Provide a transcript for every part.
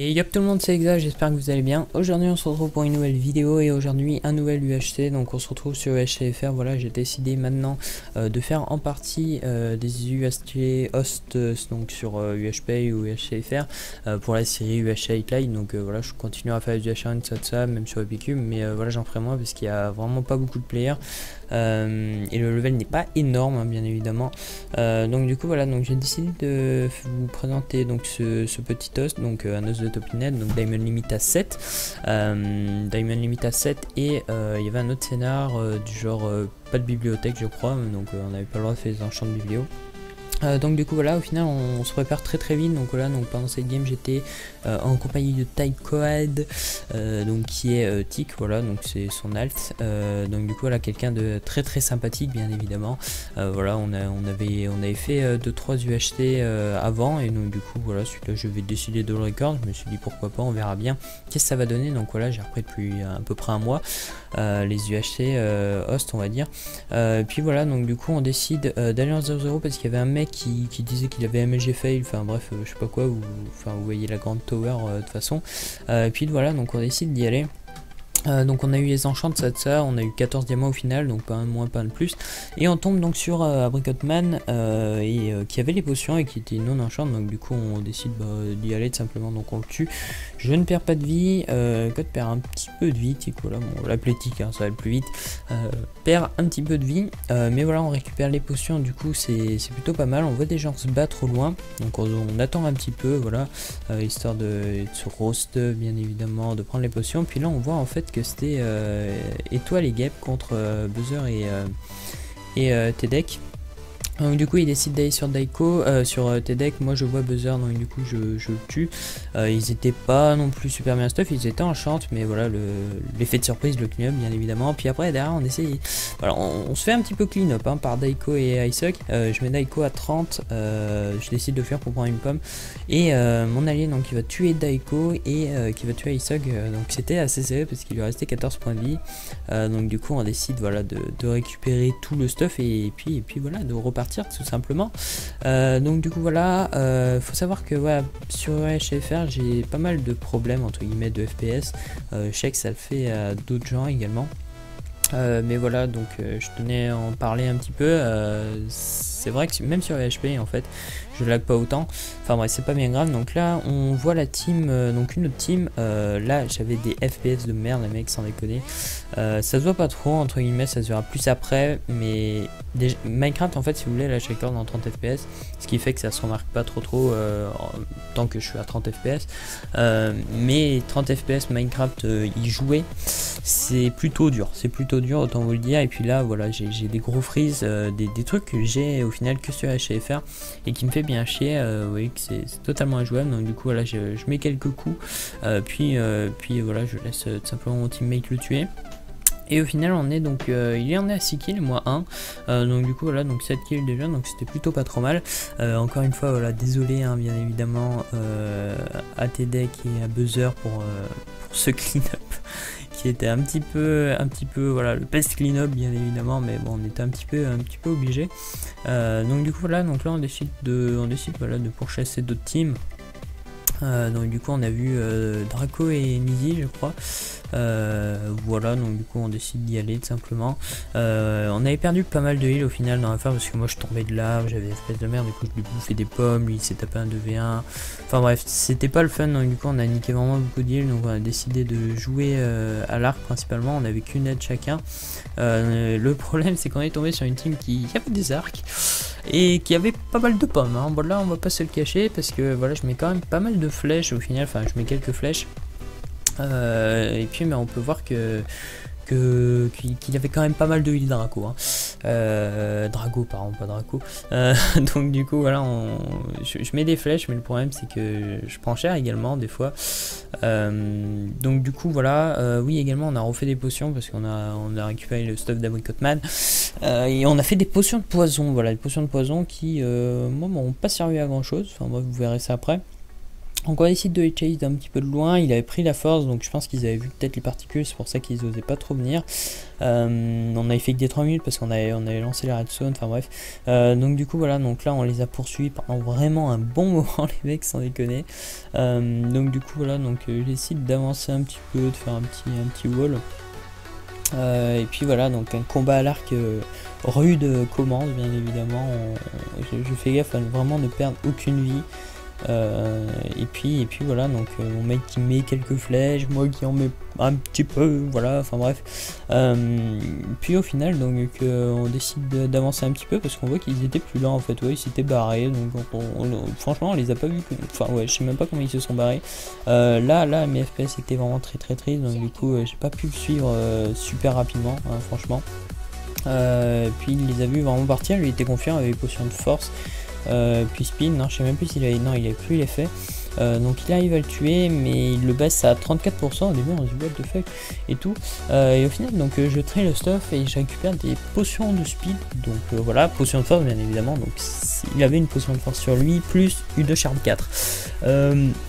Et yop tout le monde c'est Exa, j'espère que vous allez bien. Aujourd'hui on se retrouve pour une nouvelle vidéo et aujourd'hui un nouvel UHC. Donc on se retrouve sur UHCFR. Voilà j'ai décidé maintenant euh, de faire en partie euh, des UHC hosts donc sur UHP ou UHCFR euh, pour la série UHC Highlight. Donc voilà je continue à faire du UHC ça, ça même sur Epicube mais voilà j'en ferai moins parce qu'il y a vraiment pas beaucoup de players. et le level n'est pas énorme hein, bien évidemment. donc du coup voilà donc j'ai décidé de vous présenter donc ce, petit host donc un host de Donc Diamond Limit à 7. Euh, Diamond Limit à 7 et euh, il y avait un autre scénar euh, du genre pas de bibliothèque je crois, donc on n'avait pas le droit de faire des enchants de biblio. Euh, donc du coup voilà au final on, se prépare très très vite. Donc voilà donc pendant cette game j'étais euh, en compagnie de Tycoad euh, donc qui est Tic voilà donc c'est son alt. Donc du coup voilà quelqu'un de très très sympathique bien évidemment. Voilà on, a, on avait on avait fait 2-3 UHT avant. Et donc du coup voilà suite là je vais décider de le record. Je me suis dit pourquoi pas on verra bien qu'est-ce que ça va donner. Donc voilà j'ai repris depuis à peu près un mois les UHT host on va dire. Puis voilà donc du coup on décide d'aller en 0-0 parce qu'il y avait un mec qui, disait qu'il avait MLG fail, enfin bref, euh, je sais pas quoi, vous voyez la grande tower euh, de toute façon. Euh, et puis voilà, donc on décide d'y aller. Euh, donc on a eu les enchants de ça, on a eu 14 diamants au final, donc pas un de moins, pas un de plus. Et on tombe donc sur euh, Man euh, et, qui avait les potions et qui était non enchant, donc du coup on décide bah, d'y aller tout simplement, donc on le tue. Je ne perds pas de vie, Code perd un petit peu de vie, voilà, bon, l'appeler hein, ça va plus vite, perd un petit peu de vie, mais voilà on récupère les potions, du coup c'est plutôt pas mal, on voit des gens se battre au loin, donc on, attend un petit peu, voilà, histoire de, de, se roast bien évidemment, de prendre les potions, puis là on voit en fait que c'était euh, Étoile et Guêpe contre euh, Buzzer et, euh, et Tedek. Donc du coup il décide d'aller sur Daiko, euh, sur euh, Tedek, moi je vois Buzzer, donc du coup je, le tue. Euh, ils étaient pas non plus super bien stuff, ils étaient en chante, mais voilà l'effet de surprise, le clean up bien évidemment. Puis après derrière on essaye, voilà, on, se fait un petit peu clean up hein, par Daiko et Isaac. je mets Daiko à 30, je décide de faire pour prendre une pomme. Et mon allié donc qui va tuer Daiko et qui va tuer Isaac, donc c'était assez serré parce qu'il lui restait 14 points de vie. donc du coup on décide voilà de, récupérer tout le stuff et, puis, et puis voilà de repartir tout simplement. Euh, donc du coup voilà, euh, faut savoir que voilà, sur HFR j'ai pas mal de problèmes entre guillemets de FPS. Euh, je sais que ça le fait à d'autres gens également. Mais voilà, donc je tenais à en parler un petit peu. c'est vrai que même sur HP en fait, je lag pas autant. Enfin bref, c'est pas bien grave. Donc là, on voit la team, euh, donc une autre team. Euh, là, j'avais des FPS de merde, les mecs, sans déconner. Euh, ça se voit pas trop, entre guillemets, ça se verra plus après. Mais Minecraft, en fait, si vous voulez, je record dans 30 FPS. Ce qui fait que ça se remarque pas trop trop tant que je suis à 30 FPS. mais 30 FPS, Minecraft, y jouer, c'est plutôt dur. C'est plutôt dur, autant vous le dire. Et puis là, voilà, j'ai des gros freeze, des, des, trucs que j'ai au final que sur HFR et qui me fait bien chier, euh, vous voyez que c'est totalement injouable, donc du coup voilà je, mets quelques coups, euh, puis, euh, puis voilà je laisse tout simplement mon teammate le tuer. Et au final on est donc il en est à 6 kills moi 1 donc du coup voilà donc 7 kills déjà donc c'était plutôt pas trop mal encore une fois voilà désolé hein, bien évidemment à Tedek et à Buzzer pour, pour ce clean up qui était un petit peu, un petit peu, voilà, le best clean-up bien évidemment, mais bon, on était un petit peu, un petit peu obligé. Euh, donc du coup voilà, donc là on décide de, on décide voilà de pourchasser d'autres teams. Euh, donc du coup on a vu euh, Draco et Nizi je crois euh, voilà donc du coup on décide d'y aller tout simplement on avait perdu pas mal de heal au final dans l'affaire parce que moi je tombais de là j'avais espèce de merde du coup je lui bouffais des pommes lui il s'est tapé un 2v1 enfin bref c'était pas le fun donc du coup on a niqué vraiment beaucoup de heal donc on a décidé de jouer à l'arc principalement on avait qu'une aide chacun le problème c'est qu'on est tombé sur une team qui avait des arcs et qui avait pas mal de pommes. Hein. Bon là on va pas se le cacher parce que voilà je mets quand même pas mal de flèches au final, enfin je mets quelques flèches. Euh, et puis mais on peut voir que qu'il y avait quand même pas mal de heal Draco. Hein. Euh, Drago, pardon, pas Draco. Euh, donc du coup, voilà, je, mets des flèches, mais le problème c'est que je prends cher également des fois. Euh, donc du coup, voilà, oui également, on a refait des potions parce qu'on a, on a récupéré le stuff d'Abricot Man. et on a fait des potions de poison, voilà, des potions de poison qui, moi, m'ont pas servi à grand chose. Enfin, bref, vous verrez ça après. Donc on décide de les chase d'un petit peu de loin, il avait pris la force, donc je pense qu'ils avaient vu peut-être les particules, c'est pour ça qu'ils osaient pas trop venir. Euh, on avait fait que des 3 minutes parce qu'on avait, on avait lancé la redstone, enfin bref. Euh, donc du coup voilà, donc là on les a poursuivis pendant vraiment un bon moment les mecs sans déconner. Euh, donc du coup voilà, donc j'essaie d'avancer un petit peu, de faire un petit, un petit wall. et puis voilà, donc un combat à l'arc rude commence bien évidemment. je, fais gaffe à vraiment ne perdre aucune vie. Euh, et puis et puis voilà donc euh, mon mec qui met quelques flèches moi qui en met un petit peu voilà enfin bref. Euh, puis au final donc on décide d'avancer un petit peu parce qu'on voit qu'ils étaient plus là en fait. Ouais ils s'étaient barrés donc franchement on les a pas vus enfin ouais je sais même pas comment ils se sont barrés. Là là mes fps étaient vraiment très très tristes donc du coup j'ai pas pu le suivre super rapidement hein, franchement. Puis il les a vus vraiment partir lui était confiant avec potion de force puis spin, non, je sais même plus s'il avait. Non, il avait plus l'effet. Euh, donc il arrive à le tuer, mais il le baisse à 34% au début, on se dit what the fuck et tout. Euh, et au final, donc je traite le stuff et je récupère des potions de speed. Donc voilà, potion de force bien évidemment. Donc il avait une potion de force sur lui, plus une de charme 4.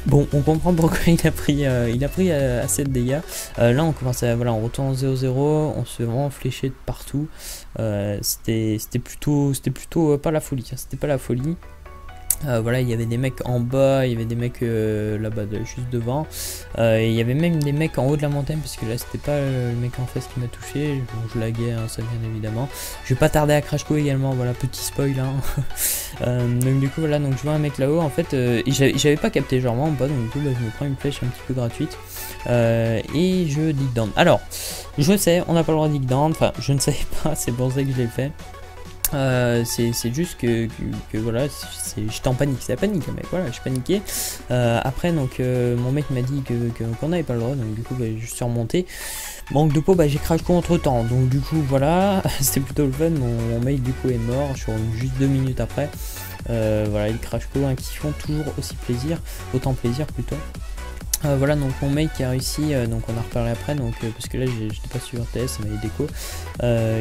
bon, on comprend pourquoi il a pris, il a pris assez de dégâts. là, on commence à, voilà, on retourne en 0-0, on se vraiment flécher de partout. c'était plutôt, c'était plutôt pas la folie, hein. c'était pas la folie. Euh, voilà, il y avait des mecs en bas, il y avait des mecs euh, là-bas juste devant. Euh, il y avait même des mecs en haut de la montagne, parce que là c'était pas le mec en face qui m'a touché. Bon, je laguais, hein, ça bien évidemment. Je vais pas tarder à Crash Co également, voilà, petit spoil. Hein. donc du coup, voilà, donc je vois un mec là-haut. En fait, j'avais pas capté, genre moi en bas, donc du coup, bah, je me prends une flèche un petit peu gratuite. et je dig down. Alors, je sais, on n'a pas le droit de dig down. Enfin, je ne savais pas, c'est pour ça que je l'ai fait. Euh, c'est juste que, voilà, j'étais en panique, c'est la panique mec, voilà, j'ai paniqué. Euh, après donc euh, mon mec m'a dit que qu'on n'avait pas le droit, donc du coup bah, je suis remonté. Manque de peau, bah, j'ai crash contre temps, donc du coup voilà, c'était plutôt le fun, mon, mec du coup est mort, je suis juste deux minutes après. voilà, il crash co qui font toujours aussi plaisir, autant plaisir plutôt. Euh, voilà donc mon mec qui a réussi, euh, donc on en reparlera après, donc euh, parce que là j'étais pas sur TS, ça m'avait déco,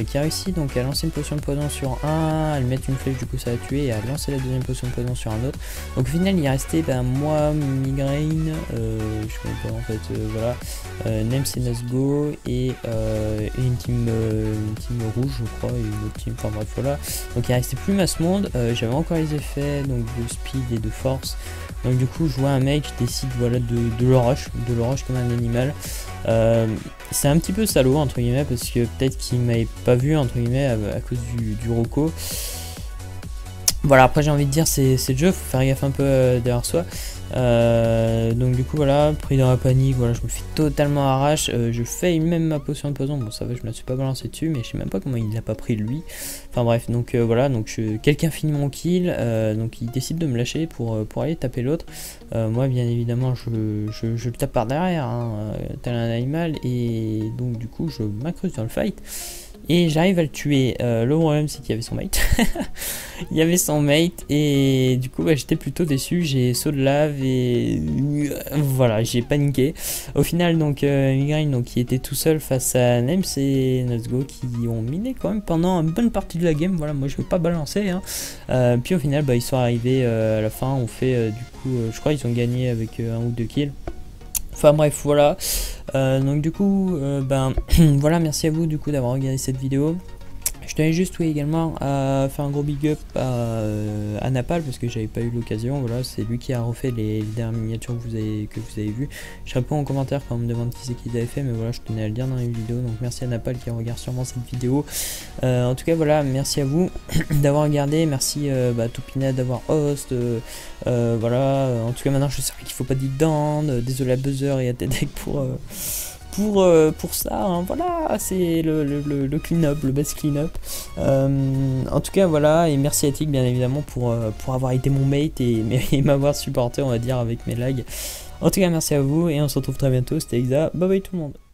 qui a réussi donc à lancer une potion de poison sur un, à lui mettre une flèche du coup ça a tué et à lancer la deuxième potion de poison sur un autre. Donc au final il est resté ben, moi, Migraine, je connais pas en fait, voilà, Nems et Nasgo et, une, team, une team rouge je crois, et une autre team, enfin bref voilà. Donc il restait plus masse monde, j'avais encore les effets donc de speed et de force. Donc du coup je vois un mec qui décide voilà de, de le rush, de le comme un animal. Euh, c'est un petit peu salaud entre guillemets parce que peut-être qu'il m'avait pas vu entre guillemets à, cause du, du Rocco. Voilà après j'ai envie de dire c'est le jeu, faut faire gaffe un peu euh, derrière soi. Euh, donc du coup voilà, pris dans la panique, voilà, je me fais totalement arrache. Euh, je fais même ma potion de poison. Bon ça va, je me suis pas balancé dessus, mais je sais même pas comment il l'a pas pris lui. Enfin bref, donc voilà, donc quelqu'un finit mon kill, donc il décide de me lâcher pour, aller taper l'autre. moi bien évidemment je, le tape par derrière, hein, tel un animal, et donc du coup je m'incruste dans le fight. Et j'arrive à le tuer. Euh, le problème, c'est qu'il y avait son mate. il y avait son mate. Et du coup, bah, j'étais plutôt déçu. J'ai saut de lave et voilà, j'ai paniqué. Au final, donc, euh, Migraine, donc, qui était tout seul face à Nems et Go qui ont miné quand même pendant une bonne partie de la game. Voilà, moi, je vais pas balancer. Hein. Euh, puis au final, bah, ils sont arrivés à la fin. On fait, du coup, je crois qu'ils ont gagné avec un ou deux kills. Enfin bref, voilà. Euh, donc du coup, euh, ben voilà, merci à vous du coup d'avoir regardé cette vidéo. Je tenais juste oui, également à faire un gros big up à, euh, Napal parce que j'avais pas eu l'occasion. Voilà, c'est lui qui a refait les, dernières miniatures que vous avez que vous avez vues. Je réponds en commentaire quand on me demande qui c'est qui fait, mais voilà, je tenais à le dire dans les vidéos. Donc merci à Napal qui regarde sûrement cette vidéo. Euh, en tout cas, voilà, merci à vous d'avoir regardé. Merci euh, bah, d'avoir host. voilà, en tout cas maintenant je sais qu'il faut pas dire down. désolé à Buzzer et à TEDx pour pour, euh, pour ça. Hein. voilà, c'est le, le, clean-up, le best clean-up. Euh, en tout cas, voilà, et merci à Tic bien évidemment pour, euh, pour avoir été mon mate et, et m'avoir supporté, on va dire, avec mes lags. En tout cas, merci à vous et on se retrouve très bientôt. C'était Exa. Bye bye tout le monde.